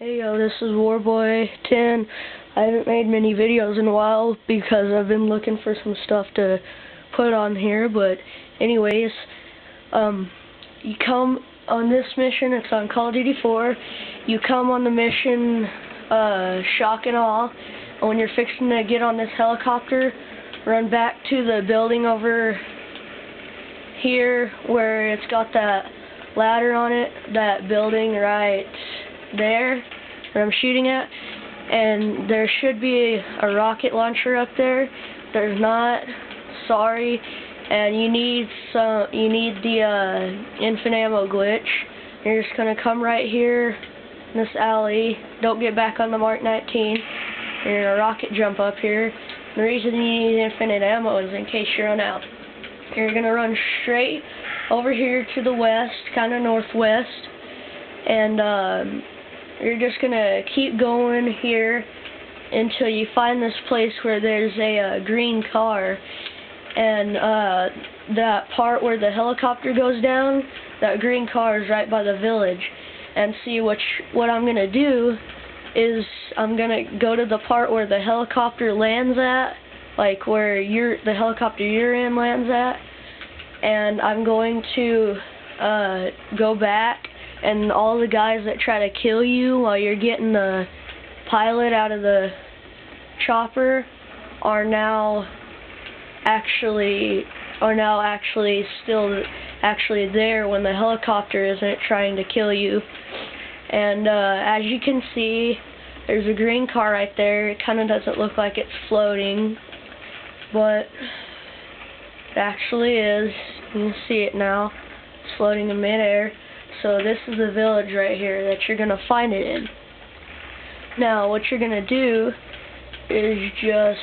Hey yo, this is WaRbOi10. I haven't made many videos in a while because I've been looking for some stuff to put on here, but anyways, um, you come on this mission, it's on Call of Duty 4, you come on the mission, uh, shock and awe, and when you're fixing to get on this helicopter, run back to the building over here where it's got that ladder on it, that building right there that I'm shooting at, and there should be a rocket launcher up there. There's not. Sorry, and you need some. You need the uh, infinite ammo glitch. You're just gonna come right here in this alley. Don't get back on the Mark 19. You're gonna rocket jump up here. The reason you need infinite ammo is in case you run out. You're gonna run straight over here to the west, kind of northwest, and um, you're just going to keep going here until you find this place where there's a uh, green car. And uh, that part where the helicopter goes down, that green car is right by the village. And see, what, what I'm going to do is I'm going to go to the part where the helicopter lands at, like where you're, the helicopter you're in lands at. And I'm going to uh, go back and all the guys that try to kill you while you're getting the pilot out of the chopper are now actually are now actually still actually there when the helicopter isn't trying to kill you. And uh, as you can see, there's a green car right there. It kind of doesn't look like it's floating, but it actually is. You can see it now. It's floating in midair. So this is the village right here that you're going to find it in. Now, what you're going to do is just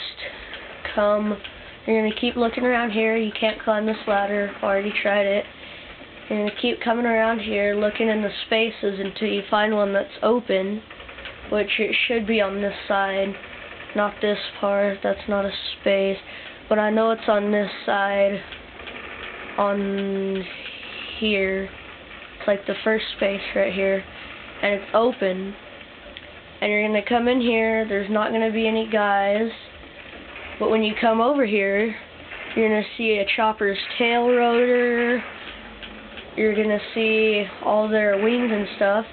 come, you're going to keep looking around here. You can't climb this ladder. already tried it. You're going to keep coming around here, looking in the spaces until you find one that's open, which it should be on this side, not this part. That's not a space. But I know it's on this side, on here like the first space right here, and it's open. And you're going to come in here, there's not going to be any guys, but when you come over here, you're going to see a chopper's tail rotor, you're going to see all their wings and stuff,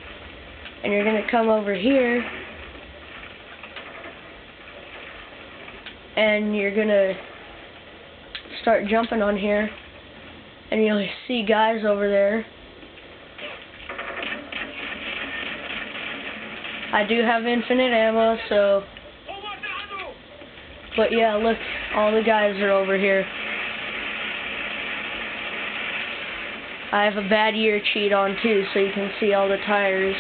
and you're going to come over here, and you're going to start jumping on here, and you'll see guys over there, I do have infinite ammo, so... But yeah, look, all the guys are over here. I have a bad year cheat on too, so you can see all the tires.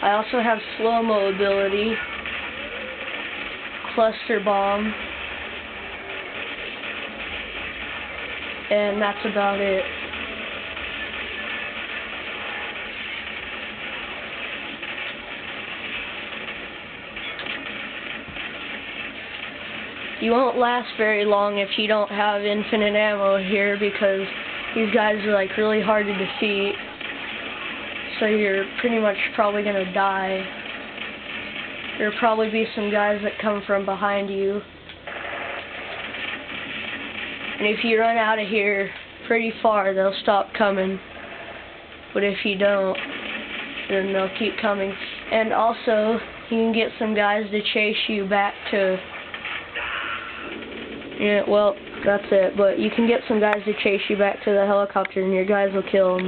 I also have slow-mo ability, cluster bomb, and that's about it. You won't last very long if you don't have infinite ammo here because these guys are like really hard to defeat. So you're pretty much probably going to die. There'll probably be some guys that come from behind you. And if you run out of here pretty far, they'll stop coming. But if you don't, then they'll keep coming. And also, you can get some guys to chase you back to... Yeah, well, that's it. But you can get some guys to chase you back to the helicopter, and your guys will kill them.